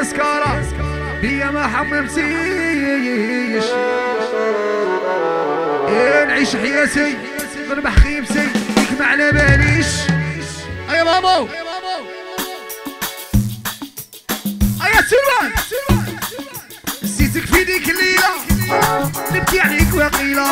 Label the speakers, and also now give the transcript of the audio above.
Speaker 1: هي سكارة بيا ما حممتيش إيه نعيش حياتي نربح خيمتي ديك ما على باليش. اي مامو أيا سلوان نسيتك في ديك الليلة. نبكي عليك وقيلة.